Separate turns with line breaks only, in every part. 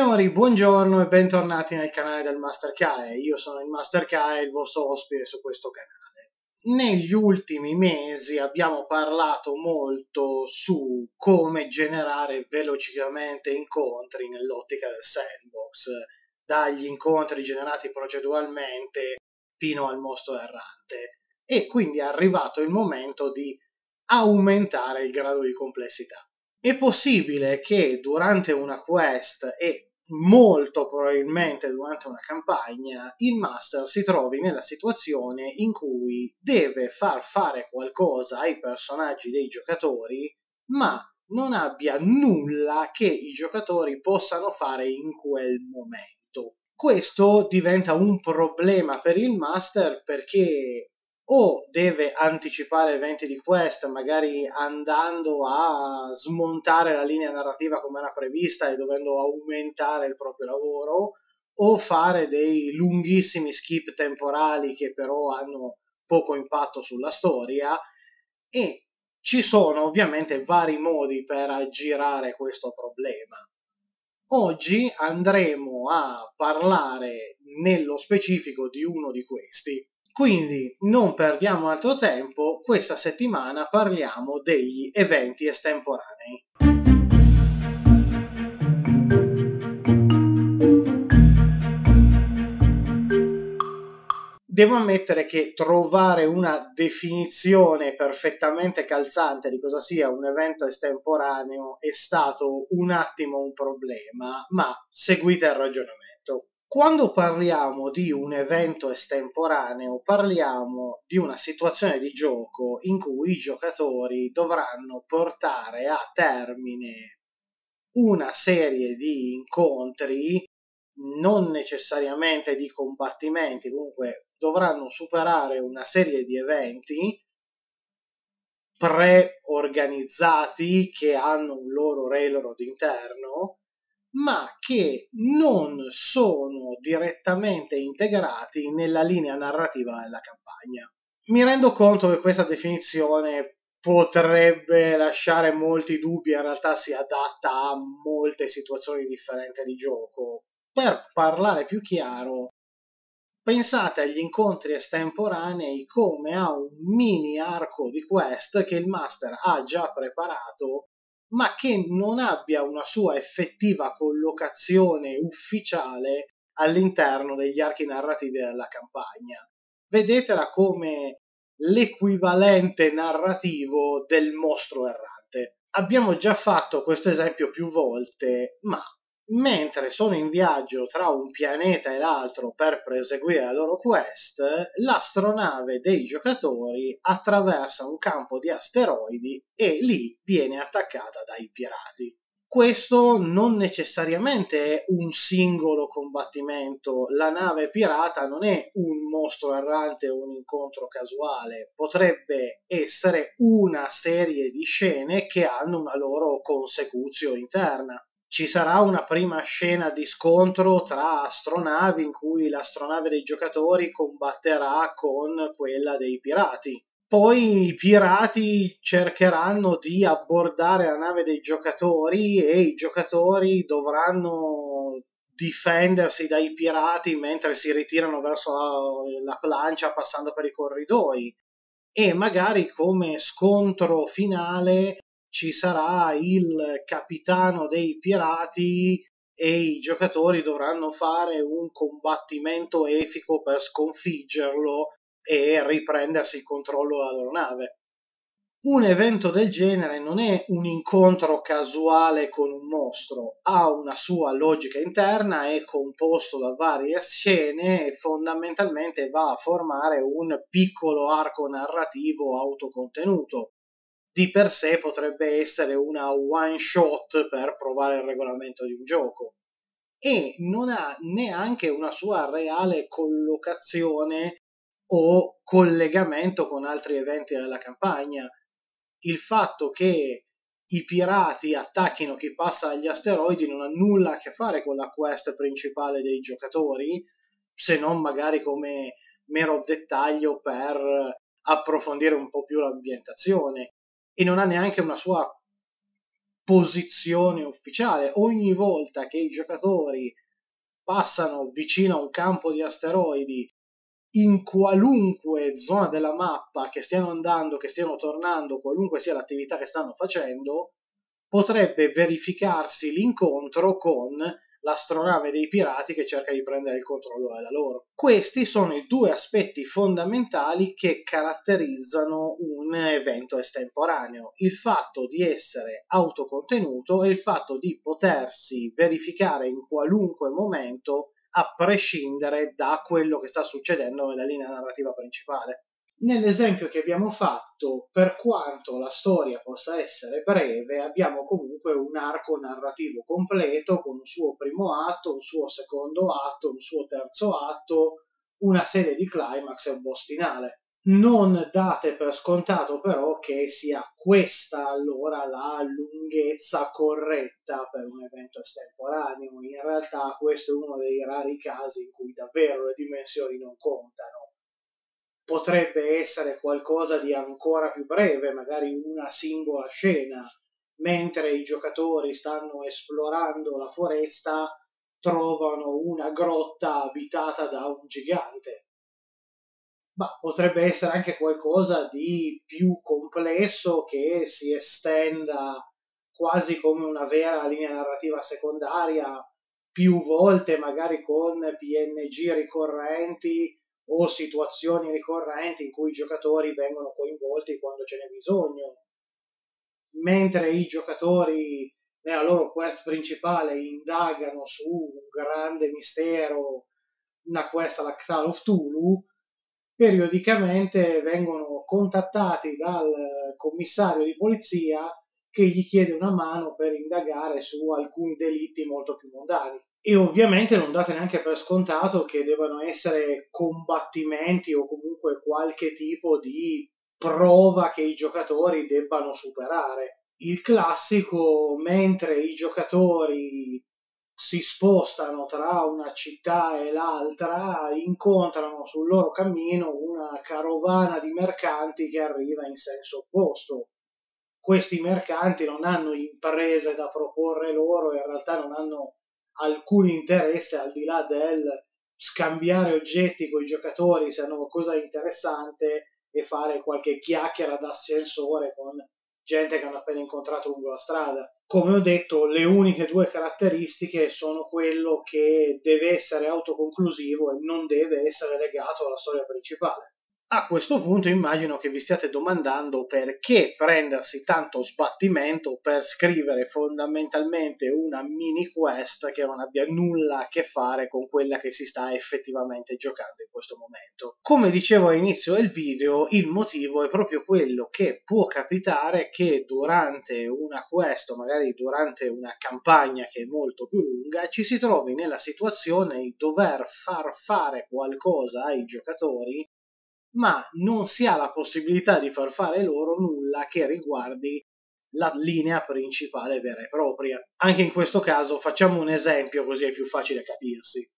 Signori, buongiorno e bentornati nel canale del Master Kae. Io sono il Master Kae, il vostro ospite su questo canale. Negli ultimi mesi abbiamo parlato molto su come generare velocemente incontri nell'ottica del sandbox, dagli incontri generati proceduralmente fino al mostro errante. E quindi è arrivato il momento di aumentare il grado di complessità. È possibile che durante una quest e molto probabilmente durante una campagna il master si trovi nella situazione in cui deve far fare qualcosa ai personaggi dei giocatori, ma non abbia nulla che i giocatori possano fare in quel momento. Questo diventa un problema per il master perché o deve anticipare eventi di quest, magari andando a smontare la linea narrativa come era prevista e dovendo aumentare il proprio lavoro, o fare dei lunghissimi skip temporali che però hanno poco impatto sulla storia e ci sono ovviamente vari modi per aggirare questo problema. Oggi andremo a parlare nello specifico di uno di questi, quindi non perdiamo altro tempo, questa settimana parliamo degli eventi estemporanei. Devo ammettere che trovare una definizione perfettamente calzante di cosa sia un evento estemporaneo è stato un attimo un problema, ma seguite il ragionamento. Quando parliamo di un evento estemporaneo, parliamo di una situazione di gioco in cui i giocatori dovranno portare a termine una serie di incontri, non necessariamente di combattimenti, comunque dovranno superare una serie di eventi pre-organizzati che hanno un loro railroad interno ma che non sono direttamente integrati nella linea narrativa della campagna. Mi rendo conto che questa definizione potrebbe lasciare molti dubbi, in realtà si adatta a molte situazioni differenti di gioco. Per parlare più chiaro, pensate agli incontri estemporanei come a un mini arco di quest che il master ha già preparato ma che non abbia una sua effettiva collocazione ufficiale all'interno degli archi narrativi della campagna. Vedetela come l'equivalente narrativo del mostro errante. Abbiamo già fatto questo esempio più volte, ma mentre sono in viaggio tra un pianeta e l'altro per proseguire la loro quest, l'astronave dei giocatori attraversa un campo di asteroidi e lì viene attaccata dai pirati. Questo non necessariamente è un singolo combattimento, la nave pirata non è un mostro errante o un incontro casuale, potrebbe essere una serie di scene che hanno una loro consecuzio interna ci sarà una prima scena di scontro tra astronavi in cui l'astronave dei giocatori combatterà con quella dei pirati. Poi i pirati cercheranno di abbordare la nave dei giocatori e i giocatori dovranno difendersi dai pirati mentre si ritirano verso la, la plancia passando per i corridoi e magari come scontro finale ci sarà il capitano dei pirati e i giocatori dovranno fare un combattimento efico per sconfiggerlo e riprendersi il controllo della loro nave. Un evento del genere non è un incontro casuale con un mostro, ha una sua logica interna, è composto da varie scene e fondamentalmente va a formare un piccolo arco narrativo autocontenuto di per sé potrebbe essere una one shot per provare il regolamento di un gioco e non ha neanche una sua reale collocazione o collegamento con altri eventi della campagna. Il fatto che i pirati attacchino chi passa agli asteroidi non ha nulla a che fare con la quest principale dei giocatori, se non magari come mero dettaglio per approfondire un po' più l'ambientazione e non ha neanche una sua posizione ufficiale. Ogni volta che i giocatori passano vicino a un campo di asteroidi in qualunque zona della mappa che stiano andando, che stiano tornando, qualunque sia l'attività che stanno facendo, potrebbe verificarsi l'incontro con l'astronave dei pirati che cerca di prendere il controllo della loro. Questi sono i due aspetti fondamentali che caratterizzano un evento estemporaneo, il fatto di essere autocontenuto e il fatto di potersi verificare in qualunque momento a prescindere da quello che sta succedendo nella linea narrativa principale. Nell'esempio che abbiamo fatto, per quanto la storia possa essere breve, abbiamo comunque un arco narrativo completo con un suo primo atto, un suo secondo atto, un suo terzo atto, una serie di climax e un boss finale. Non date per scontato però che sia questa allora la lunghezza corretta per un evento estemporaneo. In realtà questo è uno dei rari casi in cui davvero le dimensioni non contano potrebbe essere qualcosa di ancora più breve, magari una singola scena, mentre i giocatori stanno esplorando la foresta, trovano una grotta abitata da un gigante. Ma potrebbe essere anche qualcosa di più complesso che si estenda quasi come una vera linea narrativa secondaria, più volte magari con PNG ricorrenti o situazioni ricorrenti in cui i giocatori vengono coinvolti quando ce n'è bisogno, mentre i giocatori nella loro quest principale indagano su un grande mistero, una quest alla Cthal of Tulu, periodicamente vengono contattati dal commissario di polizia che gli chiede una mano per indagare su alcuni delitti molto più mondani e ovviamente non date neanche per scontato che debbano essere combattimenti o comunque qualche tipo di prova che i giocatori debbano superare. Il classico, mentre i giocatori si spostano tra una città e l'altra, incontrano sul loro cammino una carovana di mercanti che arriva in senso opposto. Questi mercanti non hanno imprese da proporre loro, in realtà non hanno alcun interesse al di là del scambiare oggetti con i giocatori se hanno qualcosa di interessante e fare qualche chiacchiera d'ascensore con gente che hanno appena incontrato lungo la strada. Come ho detto, le uniche due caratteristiche sono quello che deve essere autoconclusivo e non deve essere legato alla storia principale. A questo punto immagino che vi stiate domandando perché prendersi tanto sbattimento per scrivere fondamentalmente una mini quest che non abbia nulla a che fare con quella che si sta effettivamente giocando in questo momento. Come dicevo all'inizio del video, il motivo è proprio quello che può capitare che durante una quest o magari durante una campagna che è molto più lunga ci si trovi nella situazione di dover far fare qualcosa ai giocatori ma non si ha la possibilità di far fare loro nulla che riguardi la linea principale vera e propria. Anche in questo caso facciamo un esempio così è più facile capirsi.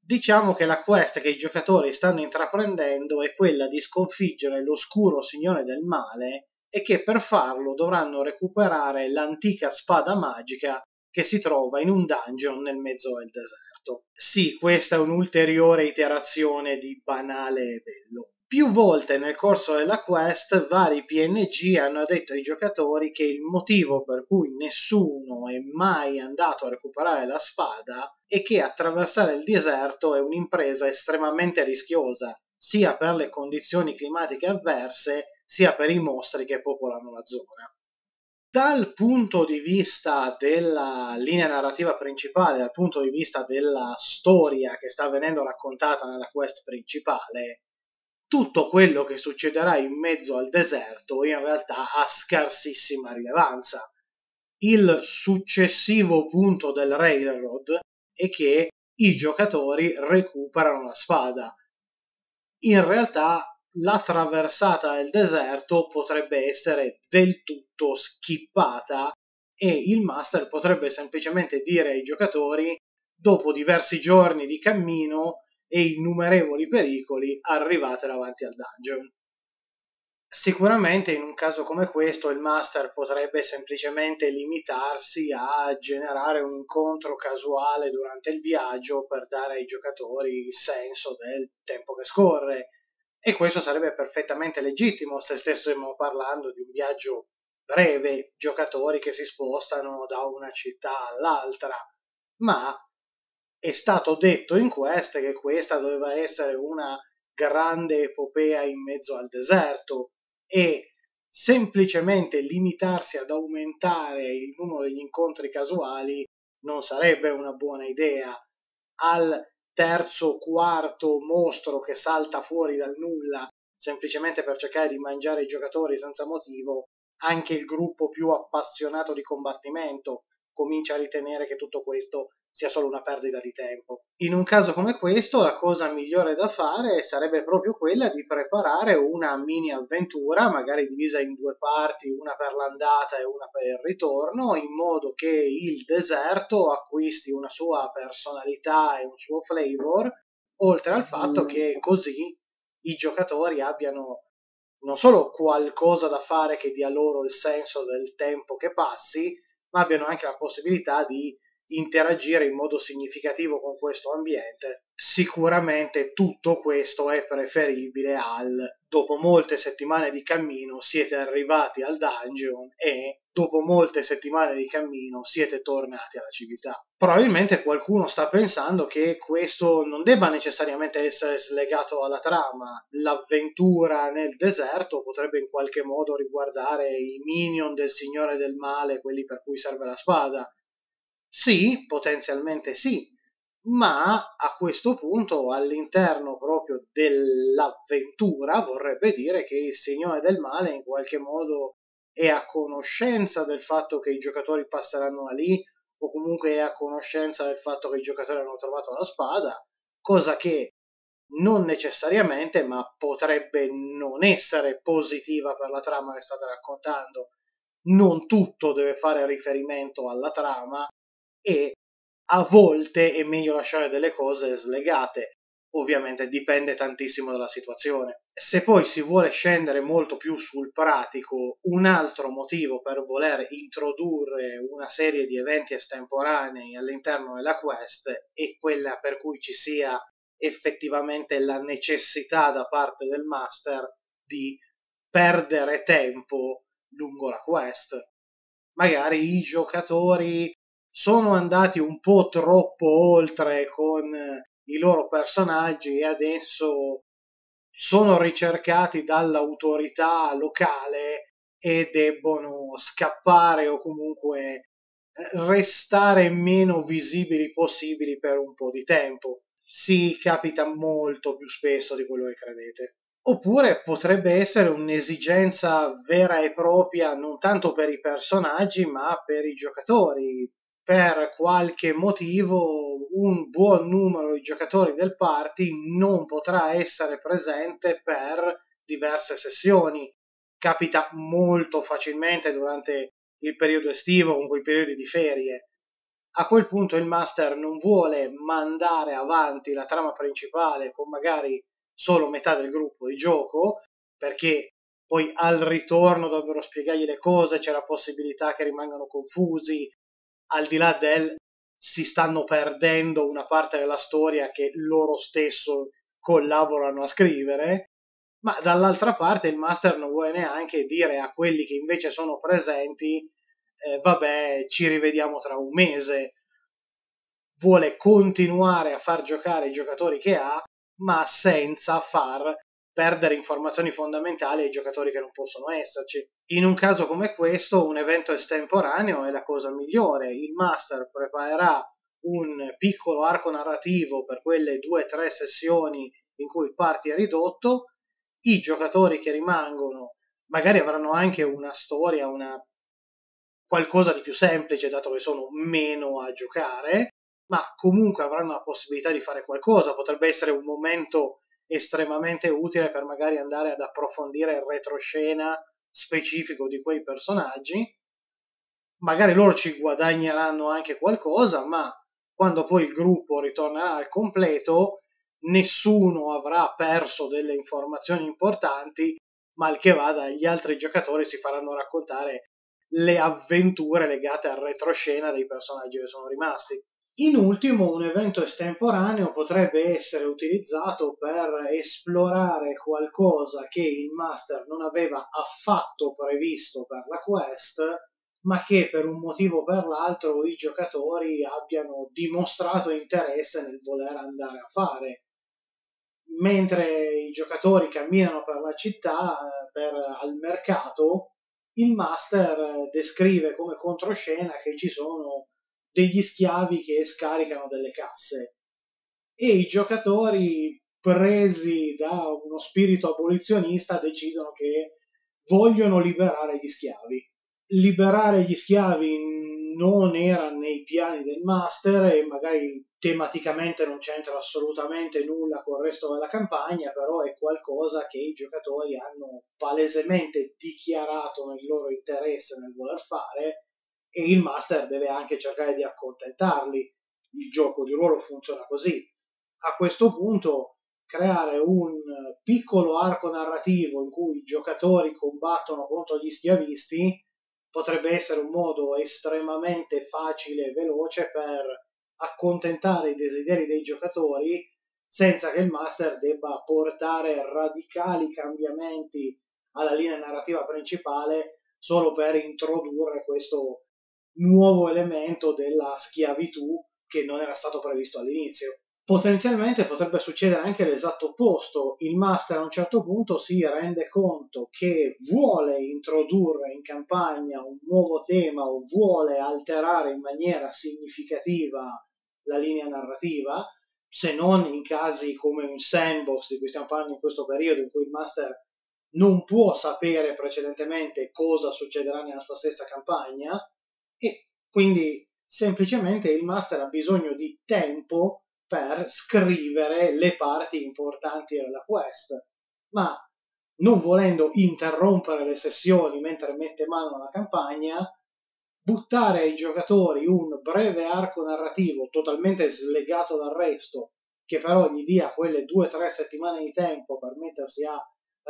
Diciamo che la quest che i giocatori stanno intraprendendo è quella di sconfiggere l'oscuro signore del male e che per farlo dovranno recuperare l'antica spada magica che si trova in un dungeon nel mezzo del deserto. Sì, questa è un'ulteriore iterazione di banale e bello. Più volte nel corso della quest vari PNG hanno detto ai giocatori che il motivo per cui nessuno è mai andato a recuperare la spada è che attraversare il deserto è un'impresa estremamente rischiosa, sia per le condizioni climatiche avverse, sia per i mostri che popolano la zona. Dal punto di vista della linea narrativa principale, dal punto di vista della storia che sta venendo raccontata nella quest principale, tutto quello che succederà in mezzo al deserto in realtà ha scarsissima rilevanza. Il successivo punto del Railroad è che i giocatori recuperano la spada. In realtà la traversata del deserto potrebbe essere del tutto skippata e il master potrebbe semplicemente dire ai giocatori dopo diversi giorni di cammino e innumerevoli pericoli arrivate davanti al dungeon. Sicuramente in un caso come questo il master potrebbe semplicemente limitarsi a generare un incontro casuale durante il viaggio per dare ai giocatori il senso del tempo che scorre e questo sarebbe perfettamente legittimo se stessimo parlando di un viaggio breve, giocatori che si spostano da una città all'altra, ma è stato detto in queste che questa doveva essere una grande epopea in mezzo al deserto e semplicemente limitarsi ad aumentare il numero degli incontri casuali non sarebbe una buona idea. Al terzo, quarto mostro che salta fuori dal nulla semplicemente per cercare di mangiare i giocatori senza motivo, anche il gruppo più appassionato di combattimento comincia a ritenere che tutto questo sia solo una perdita di tempo. In un caso come questo, la cosa migliore da fare sarebbe proprio quella di preparare una mini avventura, magari divisa in due parti, una per l'andata e una per il ritorno, in modo che il deserto acquisti una sua personalità e un suo flavor, oltre al fatto mm. che così i giocatori abbiano non solo qualcosa da fare che dia loro il senso del tempo che passi, ma abbiano anche la possibilità di interagire in modo significativo con questo ambiente, sicuramente tutto questo è preferibile al dopo molte settimane di cammino siete arrivati al dungeon e dopo molte settimane di cammino siete tornati alla civiltà. Probabilmente qualcuno sta pensando che questo non debba necessariamente essere slegato alla trama. L'avventura nel deserto potrebbe in qualche modo riguardare i minion del Signore del Male, quelli per cui serve la spada, sì, potenzialmente sì, ma a questo punto all'interno proprio dell'avventura vorrebbe dire che il Signore del Male in qualche modo è a conoscenza del fatto che i giocatori passeranno da lì o comunque è a conoscenza del fatto che i giocatori hanno trovato la spada, cosa che non necessariamente, ma potrebbe non essere positiva per la trama che state raccontando. Non tutto deve fare riferimento alla trama, e a volte è meglio lasciare delle cose slegate. Ovviamente dipende tantissimo dalla situazione. Se poi si vuole scendere molto più sul pratico, un altro motivo per voler introdurre una serie di eventi estemporanei all'interno della quest è quella per cui ci sia effettivamente la necessità da parte del master di perdere tempo lungo la quest. Magari i giocatori sono andati un po' troppo oltre con i loro personaggi e adesso sono ricercati dall'autorità locale e debbono scappare o comunque eh, restare meno visibili possibili per un po' di tempo. Si capita molto più spesso di quello che credete. Oppure potrebbe essere un'esigenza vera e propria non tanto per i personaggi ma per i giocatori, per qualche motivo un buon numero di giocatori del party non potrà essere presente per diverse sessioni. Capita molto facilmente durante il periodo estivo, con quei periodi di ferie. A quel punto il master non vuole mandare avanti la trama principale con magari solo metà del gruppo di gioco, perché poi al ritorno dovrebbero spiegargli le cose, c'è la possibilità che rimangano confusi, al di là del si stanno perdendo una parte della storia che loro stesso collaborano a scrivere, ma dall'altra parte il master non vuole neanche dire a quelli che invece sono presenti eh, vabbè ci rivediamo tra un mese vuole continuare a far giocare i giocatori che ha ma senza far perdere informazioni fondamentali ai giocatori che non possono esserci. In un caso come questo, un evento estemporaneo è la cosa migliore. Il master preparerà un piccolo arco narrativo per quelle due o tre sessioni in cui il party è ridotto. I giocatori che rimangono magari avranno anche una storia, una qualcosa di più semplice, dato che sono meno a giocare, ma comunque avranno la possibilità di fare qualcosa. Potrebbe essere un momento estremamente utile per magari andare ad approfondire il retroscena specifico di quei personaggi. Magari loro ci guadagneranno anche qualcosa, ma quando poi il gruppo ritornerà al completo, nessuno avrà perso delle informazioni importanti, mal che vada gli altri giocatori si faranno raccontare le avventure legate al retroscena dei personaggi che sono rimasti. In ultimo, un evento estemporaneo potrebbe essere utilizzato per esplorare qualcosa che il master non aveva affatto previsto per la quest, ma che per un motivo o per l'altro i giocatori abbiano dimostrato interesse nel voler andare a fare. Mentre i giocatori camminano per la città, per, al mercato, il master descrive come controscena che ci sono degli schiavi che scaricano delle casse e i giocatori presi da uno spirito abolizionista decidono che vogliono liberare gli schiavi. Liberare gli schiavi non era nei piani del master e magari tematicamente non c'entra assolutamente nulla con il resto della campagna, però è qualcosa che i giocatori hanno palesemente dichiarato nel loro interesse nel voler fare e il master deve anche cercare di accontentarli. Il gioco di ruolo funziona così. A questo punto creare un piccolo arco narrativo in cui i giocatori combattono contro gli schiavisti potrebbe essere un modo estremamente facile e veloce per accontentare i desideri dei giocatori senza che il master debba portare radicali cambiamenti alla linea narrativa principale solo per introdurre questo nuovo elemento della schiavitù che non era stato previsto all'inizio. Potenzialmente potrebbe succedere anche l'esatto opposto. Il master a un certo punto si rende conto che vuole introdurre in campagna un nuovo tema o vuole alterare in maniera significativa la linea narrativa, se non in casi come un sandbox di cui stiamo parlando in questo periodo in cui il master non può sapere precedentemente cosa succederà nella sua stessa campagna, e quindi semplicemente il master ha bisogno di tempo per scrivere le parti importanti della quest, ma non volendo interrompere le sessioni mentre mette mano alla campagna, buttare ai giocatori un breve arco narrativo totalmente slegato dal resto, che però gli dia quelle due o tre settimane di tempo per mettersi a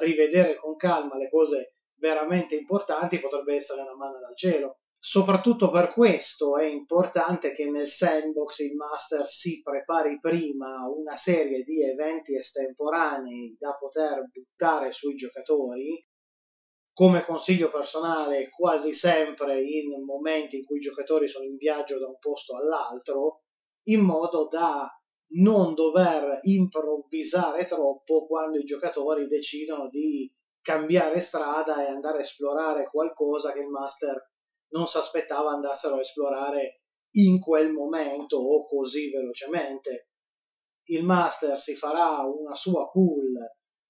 rivedere con calma le cose veramente importanti, potrebbe essere una mano dal cielo. Soprattutto per questo è importante che nel sandbox il master si prepari prima una serie di eventi estemporanei da poter buttare sui giocatori. Come consiglio personale, quasi sempre in momenti in cui i giocatori sono in viaggio da un posto all'altro, in modo da non dover improvvisare troppo quando i giocatori decidono di cambiare strada e andare a esplorare qualcosa che il master non si aspettava andassero a esplorare in quel momento o così velocemente. Il master si farà una sua pool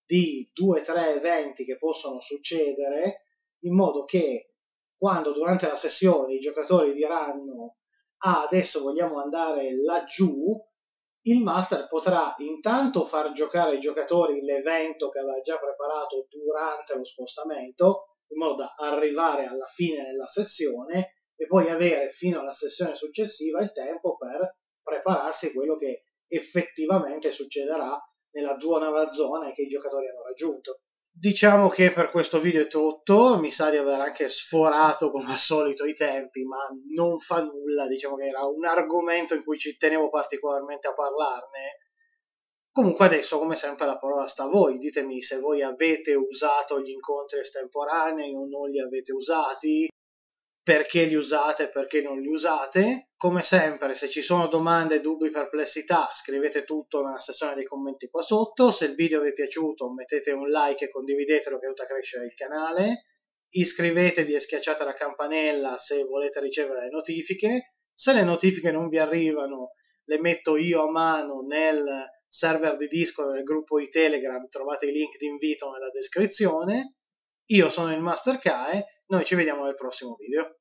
di due o tre eventi che possono succedere in modo che quando durante la sessione i giocatori diranno ah adesso vogliamo andare laggiù il master potrà intanto far giocare ai giocatori l'evento che aveva già preparato durante lo spostamento in modo da arrivare alla fine della sessione e poi avere fino alla sessione successiva il tempo per prepararsi quello che effettivamente succederà nella nuova zona che i giocatori hanno raggiunto. Diciamo che per questo video è tutto, mi sa di aver anche sforato come al solito i tempi, ma non fa nulla, diciamo che era un argomento in cui ci tenevo particolarmente a parlarne Comunque adesso, come sempre, la parola sta a voi. Ditemi se voi avete usato gli incontri estemporanei o non li avete usati, perché li usate e perché non li usate. Come sempre, se ci sono domande, dubbi, perplessità, scrivete tutto nella sezione dei commenti qua sotto. Se il video vi è piaciuto, mettete un like e condividetelo che aiuta a crescere il canale. Iscrivetevi e schiacciate la campanella se volete ricevere le notifiche. Se le notifiche non vi arrivano, le metto io a mano nel server di Discord nel gruppo di Telegram, trovate i link di invito nella descrizione. Io sono il Master Kae, noi ci vediamo nel prossimo video.